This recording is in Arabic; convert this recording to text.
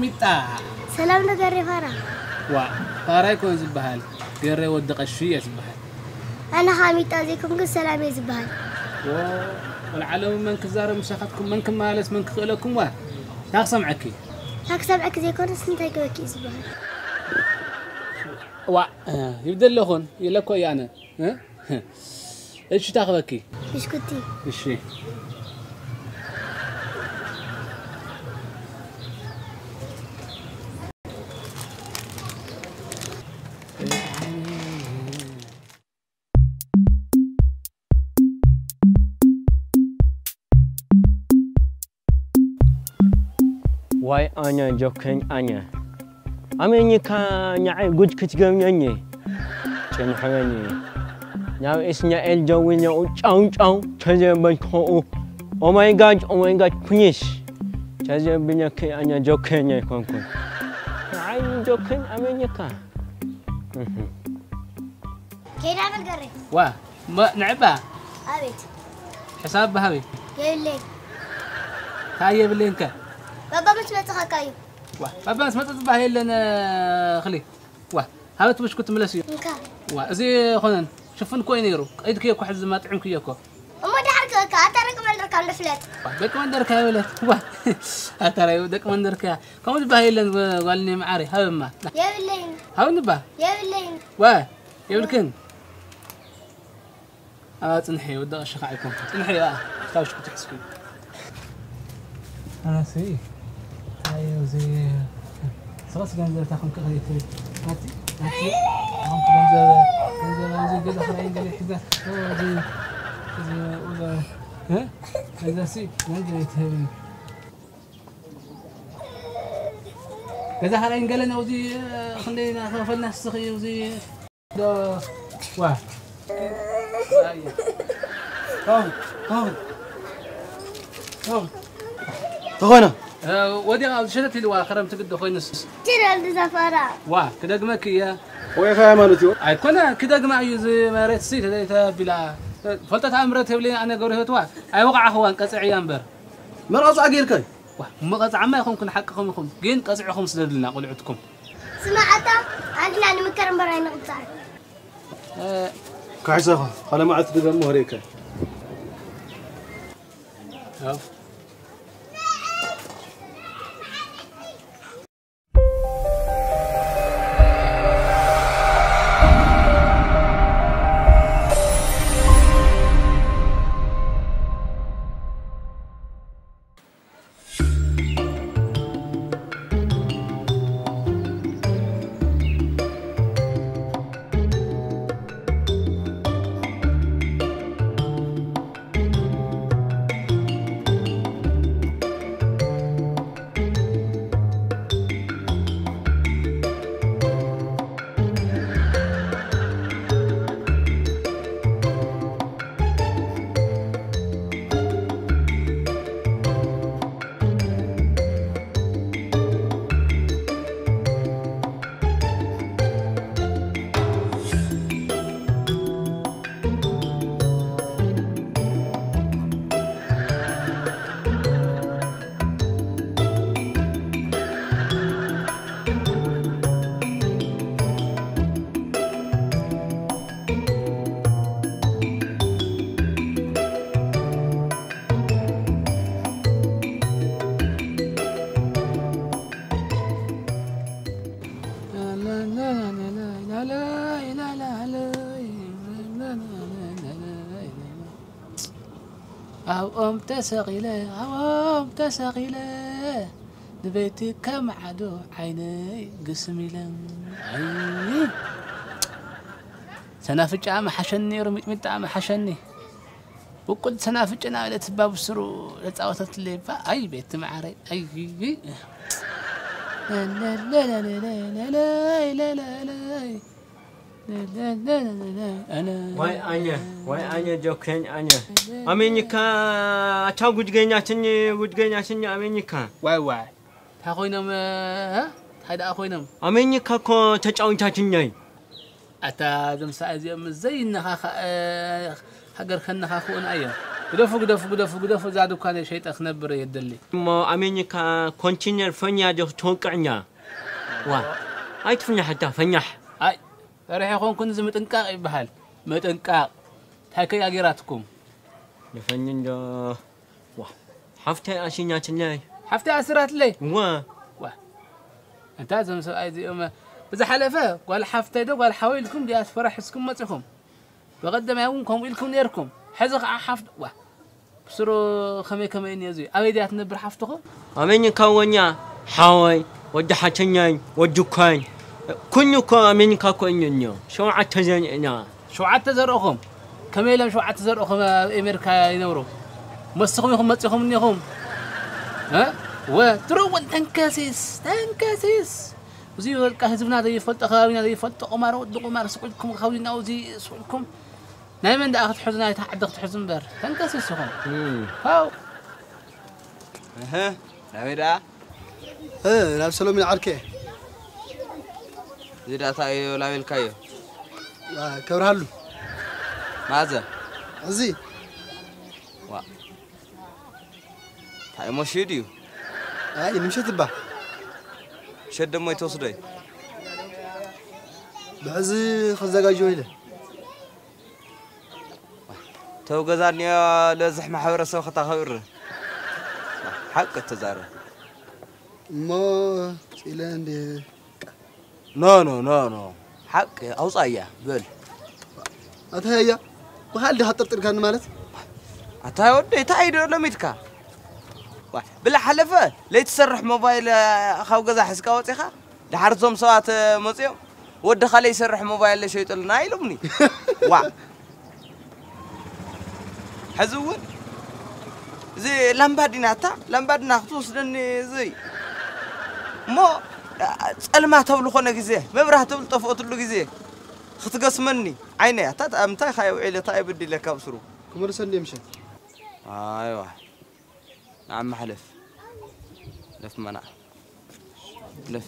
ميتا. سلام لقري فارا. وا فارا يكون زبهال. قري ودق الشيء زبهال. أنا حاميتا زيكم كل سلام يزبهال والعلم من كزار مساختكم من كم مالس من كخلكم وا. هاك سمعكي هاك سمعك زيكم سنتاك وكي زبهال. وا يبدا لهون يلكو يانا ها؟ إيش تاخذكي بسكوتي. إيش؟ Why anya jokin anya? Amenyi ka nyai guj kitgam nyanyi. Chen hangani. Now is nya el jawin ya chang chang. Chaje ban ko. Oh my god, oh my god, finish. Chaje binya ke anya jokin nya kon kon. Ai jokin amenyi ka. كيف عمل قري وا ما نعبا أبيت حساب بهوي قايل لي هاي بلينكا بابا مش متخكاي أيوة. واه بابا ما متطبع هي لنا خلي واه هاو تبش كنت ملاسيو نكا. واه زي خونا شوف كوين يرو. ايد كيكو حز ما طعم كيكو وما دحرك كا ترك من درك على فلات دك من درك يا ولد واه ترى دك ما درك كم تبع هي لنا قالني معاري. هاو ما يا ولين هاو نبا. يا ولين واه يا ولكن. آه تنحي ودق الشقة عليكم تنحي آه. تاوش كنت تحسكم. أنا سي أيوه زي خلاص كنزل تاخذ كخيتي هاتي هاتي هم كنزل كنزل انزل قد اخر عين قال يحدا زي زي ولا ها هذا سي نقدر يتهري كذا حالين قال لنا وزي خلينا خلنا السخي وزي واه قوم قوم قوم تغنى ودي شدت لي واخر متقد خوي نس ترى الزفرة واه كده جمع كيا ويا خا مالتو اي كنا كده جمع يز ما ريت سيت هذا بلا فلتت امرت هبلي أنا قوري هتوا اي وقع هو انقصع ينبر مرقص اغيرك واه مقطع ما يكونكم حقكم يكون جين قصعكم سدلنا قلعتكم سمعت عندنا نمكر براي نقطع كعزه كعسه خلا ما عتدم هريكه أو أم تسغيلة نبيتي كم عدو عيني قسمي لن عيني سنافج عام حشني رميت مت عام حشني وقلت سنافج أنا إلى تباب السرو لتعوتت لي أي بيت معري أي لا لا لا لا لا لا لا لا لا Why Anya? Why Anya Jokin Anya? America, Chang would gain nothing, would gain nothing, America. Why, why? Tahoinum, eh? Tada Hoinum. America call touch on touching yay. At them size him Zain Hagarkan Hakun Ayer. ودفق دفق دفق دفق زادو كان شيء تخنبر يدلي ما أمريكا كونتينر فنيا جو تونك عنيا وا أي تفنح حتى فنح أي ريح يكون كنز متنقاق يبهال متنقاق تحكي أجيراتكم لفنين جو وا حفتي أشينات لي حفتي أسرات لي وا وا أنت لازم سؤال دي ام بس حلفة قال حفتي دو قال حويلكم دي اسفرح اسكم ما تكم بقدر ما يكونكم إلكم نيركم حزق حفت وا بسرو خمي كمين يزوي أبي دي أتنبر حفتكم أمين كان كونيا حوي ودحتني ودكاني كنك منك كننيو شو عتزننا شو عتزرقهم؟ كميلا شو عتزرقهم أمريكا ينورو مسخهم يخم مسخهم نيخم ها؟ وتروون تنكاسيس تنكاسيس. وزي ولك هزبنا ذي فلت خاوينا ذي فلت قمر ودق قمر. سقولكم خاوينا وزي سقولكم نايما عند أخذ حزنا يتحدق حزن بر. تنكاسيس هم هاو. ها نعم دا ها إيه، نعم سلام من عركه እዩ ላቤልካዮ ከብርሃሉ ማዘ እዚ እንታይ እሞ ሽድ እዩ ኣይ ንምሸት እባ ሸድ ደሞ ይተወስዶይ ብሕዚ ክዘጋጆ ኢለ ተው ገዛ እኒኦ ለዝሕ ማሕበረሰብ ክተኸብር ሓቂ ተዛረብ እሞ ኢለ እንደ نو نو نو نو حق أوصايا بل. أتهيأ. وهل ده هتطرق كان مالت؟ أتهيأ. ودي تايد ولا ميتكا؟ بلا حلفة ليت سرح موبايل آه، خاو جزا حسكا وتيخا ده حرزهم سوات آه، مزيوم ود خلي يسرح موبايل لشيء يطل. نايلمني وا حزون زي لمبادي ناتا. لمبادي ناخذ وصلني زي. مو. ألما تبلو خونا جزء مبرح تبل طفقة تبلو جزء ختقص مني عيني أتات أمتاي خايو إلى طيب اللي لك أبصرو كم رسل يمشي آه أيوة نعم حلف لف منع لف